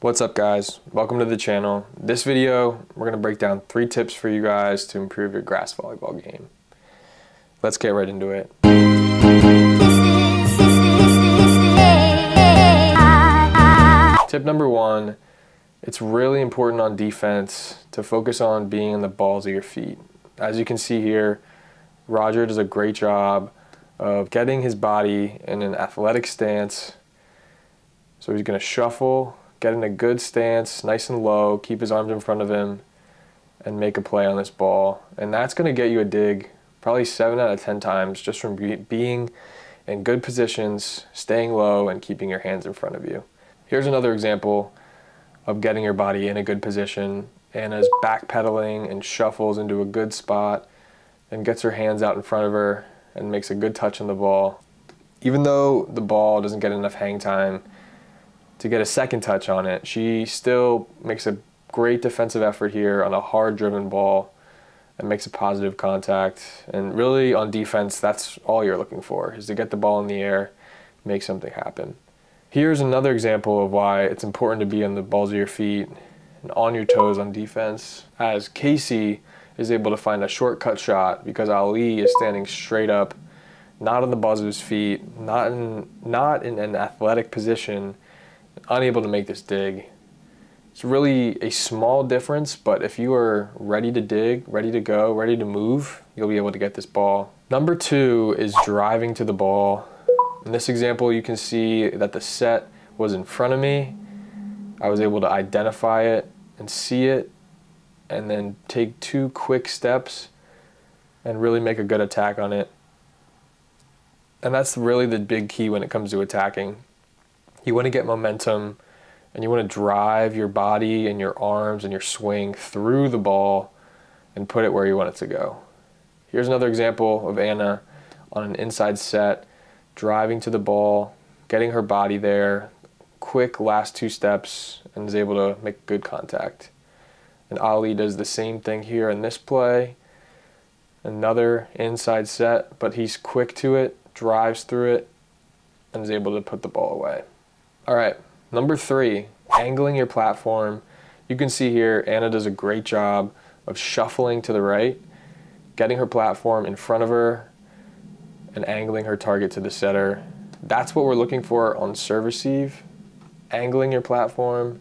What's up guys? Welcome to the channel. This video, we're gonna break down three tips for you guys to improve your grass volleyball game. Let's get right into it. Tip number one, it's really important on defense to focus on being in the balls of your feet. As you can see here, Roger does a great job of getting his body in an athletic stance. So he's going to shuffle, get in a good stance, nice and low, keep his arms in front of him, and make a play on this ball. And that's going to get you a dig probably 7 out of 10 times just from being in good positions, staying low, and keeping your hands in front of you. Here's another example of getting your body in a good position. Anna's backpedaling and shuffles into a good spot and gets her hands out in front of her and makes a good touch on the ball. Even though the ball doesn't get enough hang time to get a second touch on it, she still makes a great defensive effort here on a hard driven ball and makes a positive contact. And really on defense, that's all you're looking for is to get the ball in the air, make something happen. Here's another example of why it's important to be on the balls of your feet and on your toes on defense. As Casey is able to find a shortcut shot because Ali is standing straight up, not on the balls of his feet, not in, not in an athletic position, unable to make this dig. It's really a small difference, but if you are ready to dig, ready to go, ready to move, you'll be able to get this ball. Number two is driving to the ball. In this example, you can see that the set was in front of me. I was able to identify it and see it and then take two quick steps and really make a good attack on it. And that's really the big key when it comes to attacking. You want to get momentum and you want to drive your body and your arms and your swing through the ball and put it where you want it to go. Here's another example of Anna on an inside set, driving to the ball, getting her body there, quick last two steps, and is able to make good contact. And Ali does the same thing here in this play. Another inside set, but he's quick to it, drives through it, and is able to put the ball away. All right, number three, angling your platform. You can see here Anna does a great job of shuffling to the right, getting her platform in front of her, and angling her target to the setter. That's what we're looking for on serve receive. Angling your platform,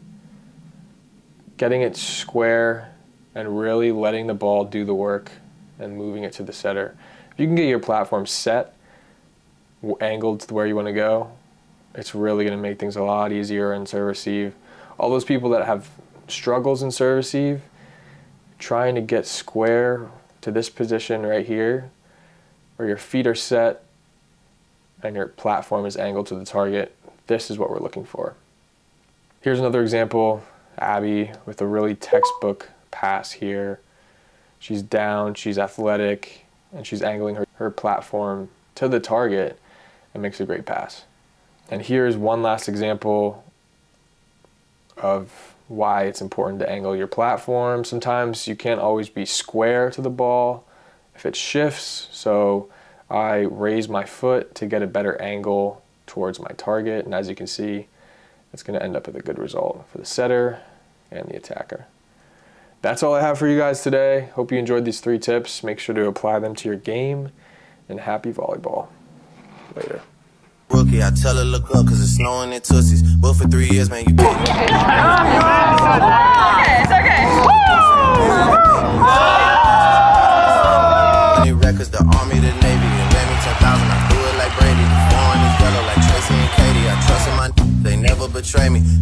getting it square and really letting the ball do the work and moving it to the setter. If you can get your platform set, angled to where you want to go, it's really going to make things a lot easier in serve receive. All those people that have struggles in serve receive, trying to get square to this position right here, where your feet are set and your platform is angled to the target, this is what we're looking for. Here's another example Abby with a really textbook pass here. She's down, she's athletic, and she's angling her, her platform to the target and makes a great pass. And here's one last example of why it's important to angle your platform. Sometimes you can't always be square to the ball if it shifts, so I raise my foot to get a better angle towards my target, and as you can see, it's going to end up with a good result for the setter and the attacker. That's all I have for you guys today. Hope you enjoyed these three tips. Make sure to apply them to your game, and happy volleyball. Later. Rookie, I tell her look up cause it's snowing in Tussies. But for three years, man, you can't. okay, it's okay. Records, the army, the navy, and ran me 10,000. I do it like Brady. Is yellow like Tracy and Katie. I trust in my, they never betray me.